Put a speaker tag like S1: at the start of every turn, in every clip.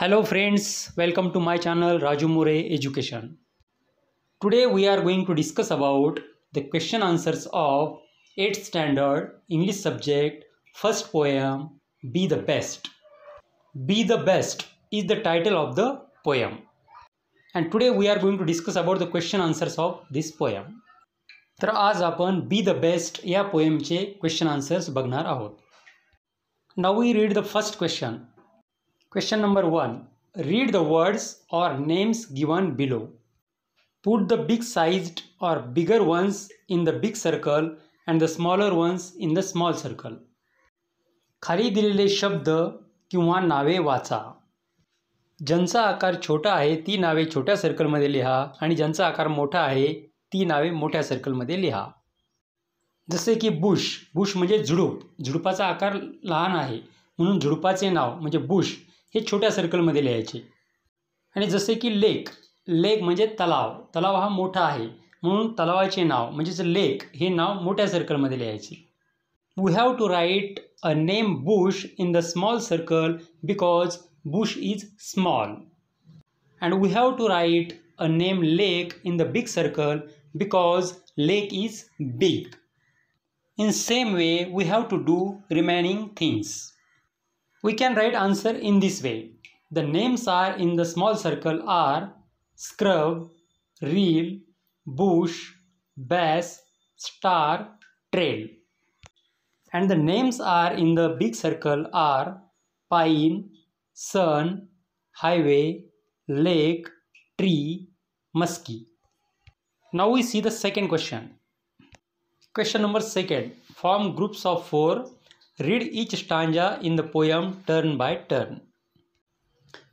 S1: Hello friends, welcome to my channel Raju Morey Education. Today we are going to discuss about the question answers of 8th standard English subject first poem Be the Best. Be the Best is the title of the poem. And today we are going to discuss about the question answers of this poem. तर आज आपण be the best या पोएमचे question answers बघणार आहोत now we read the first question Question number one Read the words or names given below. Put the big sized or bigger ones in the big circle and the smaller ones in the small circle. खाली दिलेले शब्द किंवा नावे वाचा ज्यांचा आकार छोटा आहे ती नावे छोट्या सर्कलमध्ये लिहा आणि ज्यांचा आकार मोठा आहे ती नावे मोठ्या सर्कलमध्ये लिहा जसे की बुश बुश म्हणजे झुडूप झुडुपाचा आकार लहान आहे म्हणून झुडुपाचे नाव म्हणजे बुश हे छोट्या सर्कलमध्ये लिहायचे. आणि जसे की लेक लेक म्हणजे तलाव. तलाव हा मोठा आहे. म्हणून तलावाचे नाव म्हणजेच लेक हे नाव मोठ्या सर्कलमध्ये लिहायचे. We have to write a name bush in the small circle because bush is small and we have to write a name lake in the big circle because lake is big in same way we have to do remaining things We can write answer in this way. The names are in the small circle are scrub, reel, bush, bass, star, trail. And the names are in the big circle are pine, sun, highway, lake, tree, musky. Now we see the second question. Question number second. Form groups of four. Read each stanza in the poem turn by turn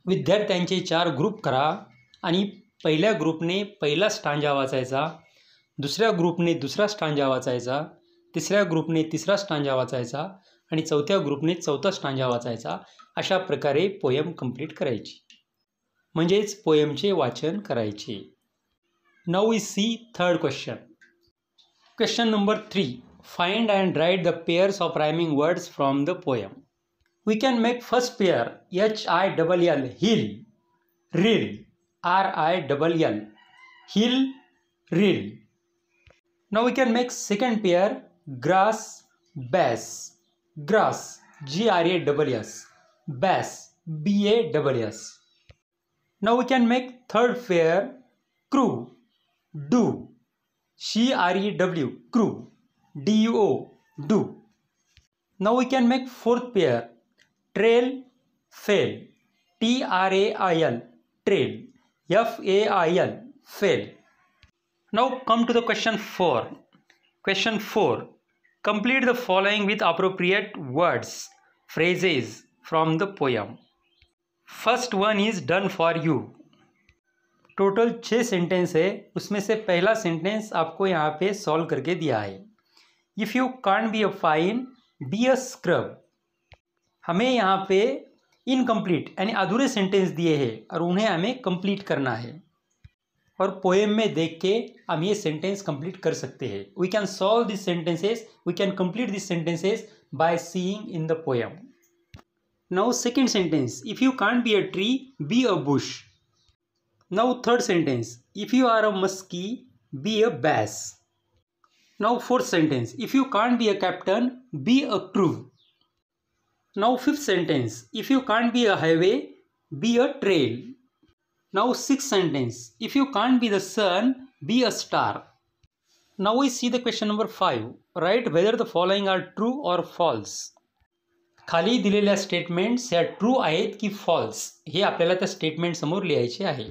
S1: विद्यार्थ्यांचे चार group करा आणि पहिल्या ग्रुपने पहिला stanza वाचायचा दुसऱ्या ग्रुपने दुसरा स्टांजा वाचायचा तिसऱ्या ग्रुपने तिसरा स्टांजा वाचायचा आणि चौथ्या ग्रुपने चौथा स्टांजा वाचायचा अशा प्रकारे पोयम कंप्लीट करायची. म्हणजेच पोयमचे वाचन करायचे. Now is see third question question number three Find and write the pairs of rhyming words from the poem. We can make first pair H-I-double-L, hill rill R I L L hill rill. Now we can make second pair grass bass grass G R A S S bass B A S S. Now we can make third pair crew do C R E W crew D O do now we can make fourth pair trail fail T R A I L trail F A I L fail now come to the question four question four complete the following with appropriate words phrases from the poem first one is done for you total छः sentence है। उसमें से पहला sentence आपको यहाँ पे solve करके दिया है। If you can be a fine be a scrub हमें यहाँ पे इनकम्प्लीट यानी अधूरे सेंटेंस दिए हैं, और उन्हें हमें कंप्लीट करना है। और पोएम में देख के हम ये सेंटेंस कंप्लीट कर सकते हैं। We can solve this sentences we can complete this sentences by seeing in the poem now second sentence if you can't be a tree be a bush now third sentence if you are a muskie be a bass. Now fourth sentence. If you can't be a captain, be a crew. Now fifth sentence. If you can't be a highway, be a trail. Now sixth sentence. If you can't be the sun, be a star. Now we see the question number 5. Write whether the following are true or false. खाली दिलेल्या statements ह्या true आहेत की false हे आपल्याला त्या statement समोर लिहायचे आहे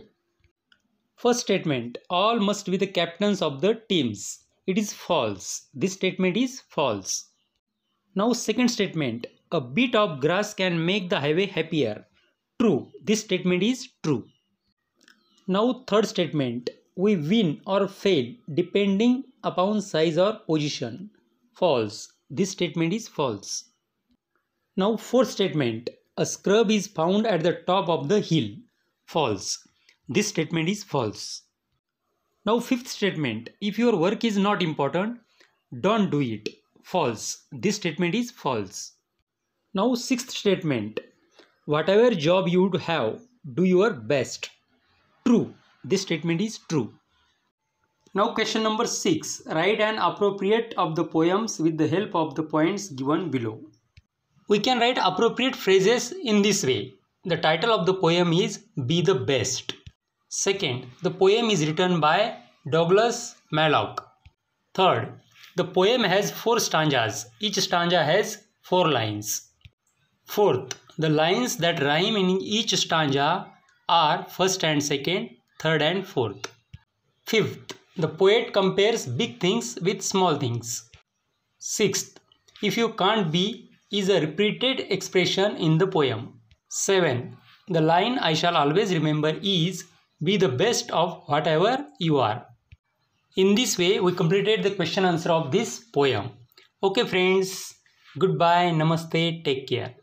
S1: First statement All must be the captains of the teams. It is false. This statement is false. Now, second statement A bit of grass can make the highway happier. True. This statement is true. Now, third statement We win or fail depending upon size or position. False. This statement is false. Now, fourth statement A scrub is found at the top of the hill. False. This statement is false. Now, fifth statement if your work is not important, don't do it. False. This statement is false. Now, sixth statement whatever job you would have, do your best. True. This statement is true. Now question number 6. Write an appropriate of the poems with the help of the points given below. We can write appropriate phrases in this way. The title of the poem is Be the Best. Second, the poem is written by Douglas Malloch. Third, the poem has four stanzas. Each stanza has four lines. Fourth, the lines that rhyme in each stanza are first and second, third and fourth. Fifth, the poet compares big things with small things. Sixth, if you can't be is a repeated expression in the poem. 7. The line I shall always remember is be the best of whatever you are. In this way, we completed the question answer of this poem. Okay friends, goodbye, namaste, take care.